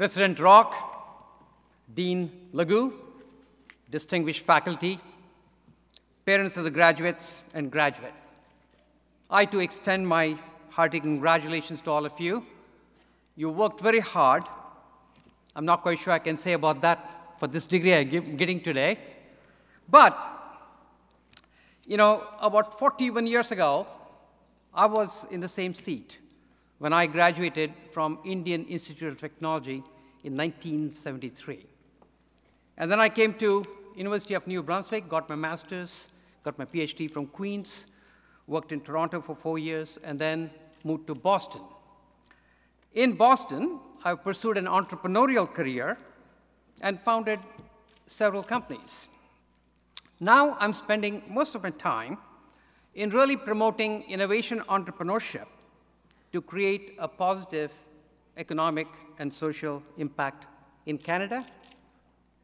President Rock, Dean Laguë, distinguished faculty, parents of the graduates and graduate. I too extend my hearty congratulations to all of you. You worked very hard. I'm not quite sure I can say about that for this degree I'm getting today. But, you know, about 41 years ago, I was in the same seat when I graduated from Indian Institute of Technology in 1973. And then I came to University of New Brunswick, got my master's, got my PhD from Queen's, worked in Toronto for four years, and then moved to Boston. In Boston, I pursued an entrepreneurial career and founded several companies. Now I'm spending most of my time in really promoting innovation entrepreneurship to create a positive economic and social impact in Canada,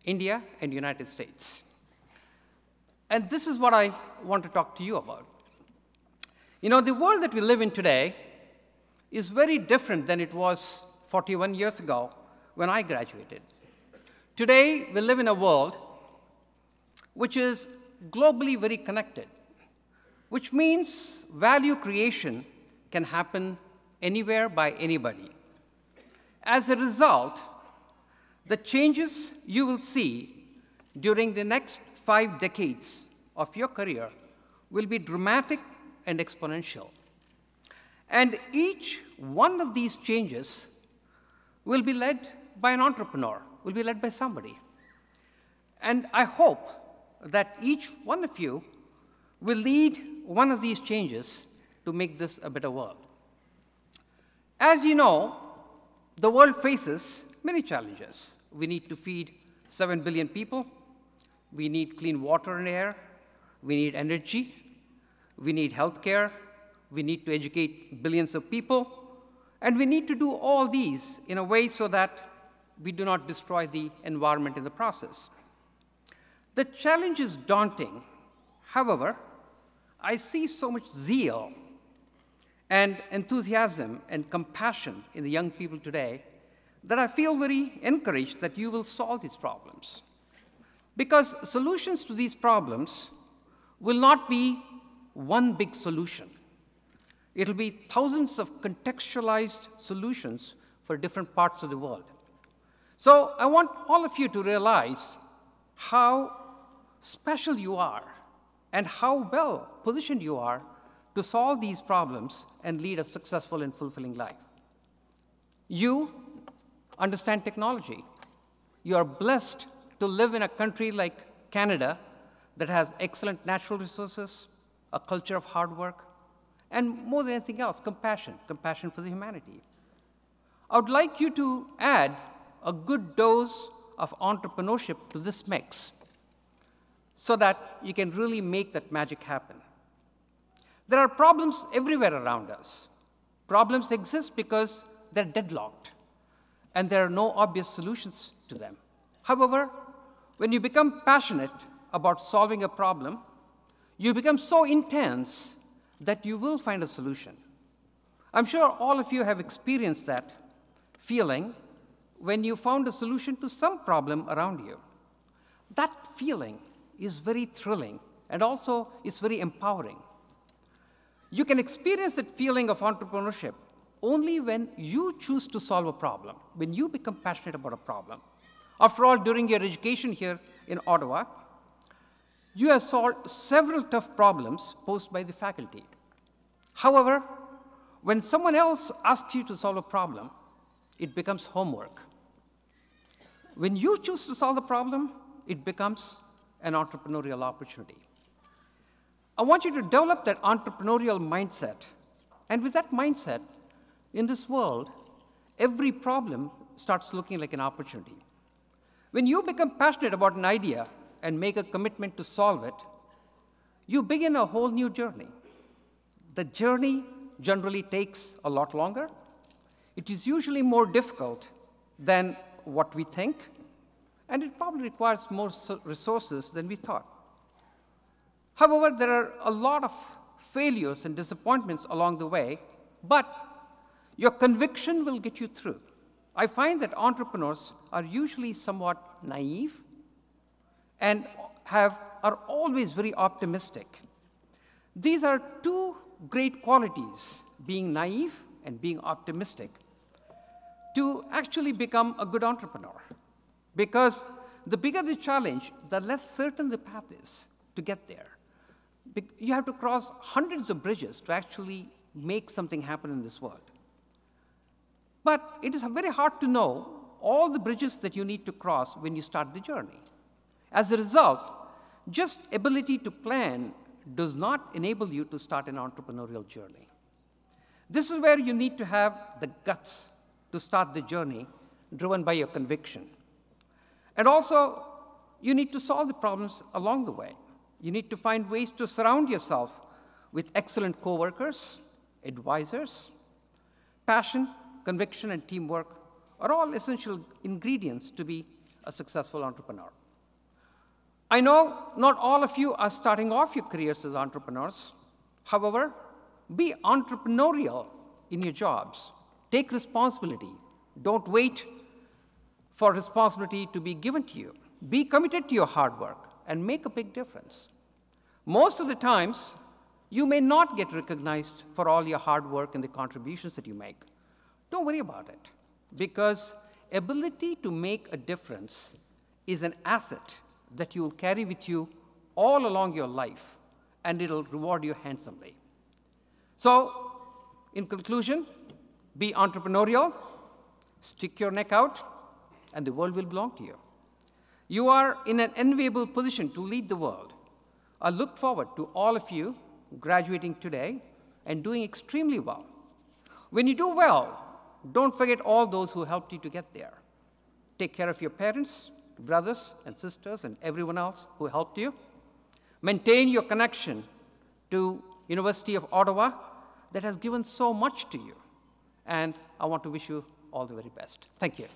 India, and United States. And this is what I want to talk to you about. You know, the world that we live in today is very different than it was 41 years ago when I graduated. Today, we live in a world which is globally very connected, which means value creation can happen anywhere by anybody. As a result, the changes you will see during the next five decades of your career will be dramatic and exponential. And each one of these changes will be led by an entrepreneur, will be led by somebody. And I hope that each one of you will lead one of these changes to make this a better world. As you know, the world faces many challenges. We need to feed 7 billion people. We need clean water and air. We need energy. We need healthcare. We need to educate billions of people. And we need to do all these in a way so that we do not destroy the environment in the process. The challenge is daunting. However, I see so much zeal and enthusiasm and compassion in the young people today that I feel very encouraged that you will solve these problems. Because solutions to these problems will not be one big solution. It'll be thousands of contextualized solutions for different parts of the world. So I want all of you to realize how special you are and how well positioned you are to solve these problems and lead a successful and fulfilling life. You understand technology. You are blessed to live in a country like Canada that has excellent natural resources, a culture of hard work, and more than anything else, compassion, compassion for the humanity. I would like you to add a good dose of entrepreneurship to this mix so that you can really make that magic happen. There are problems everywhere around us. Problems exist because they're deadlocked, and there are no obvious solutions to them. However, when you become passionate about solving a problem, you become so intense that you will find a solution. I'm sure all of you have experienced that feeling when you found a solution to some problem around you. That feeling is very thrilling and also is very empowering. You can experience that feeling of entrepreneurship only when you choose to solve a problem, when you become passionate about a problem. After all, during your education here in Ottawa, you have solved several tough problems posed by the faculty. However, when someone else asks you to solve a problem, it becomes homework. When you choose to solve the problem, it becomes an entrepreneurial opportunity. I want you to develop that entrepreneurial mindset. And with that mindset, in this world, every problem starts looking like an opportunity. When you become passionate about an idea and make a commitment to solve it, you begin a whole new journey. The journey generally takes a lot longer. It is usually more difficult than what we think, and it probably requires more resources than we thought. However, there are a lot of failures and disappointments along the way, but your conviction will get you through. I find that entrepreneurs are usually somewhat naive and have, are always very optimistic. These are two great qualities, being naive and being optimistic, to actually become a good entrepreneur. Because the bigger the challenge, the less certain the path is to get there. You have to cross hundreds of bridges to actually make something happen in this world. But it is very hard to know all the bridges that you need to cross when you start the journey. As a result, just ability to plan does not enable you to start an entrepreneurial journey. This is where you need to have the guts to start the journey driven by your conviction. And also, you need to solve the problems along the way. You need to find ways to surround yourself with excellent coworkers, advisors. Passion, conviction, and teamwork are all essential ingredients to be a successful entrepreneur. I know not all of you are starting off your careers as entrepreneurs. However, be entrepreneurial in your jobs. Take responsibility. Don't wait for responsibility to be given to you. Be committed to your hard work and make a big difference. Most of the times, you may not get recognized for all your hard work and the contributions that you make. Don't worry about it because ability to make a difference is an asset that you will carry with you all along your life and it'll reward you handsomely. So, in conclusion, be entrepreneurial, stick your neck out, and the world will belong to you. You are in an enviable position to lead the world. I look forward to all of you graduating today and doing extremely well. When you do well, don't forget all those who helped you to get there. Take care of your parents, brothers and sisters, and everyone else who helped you. Maintain your connection to University of Ottawa that has given so much to you. And I want to wish you all the very best. Thank you.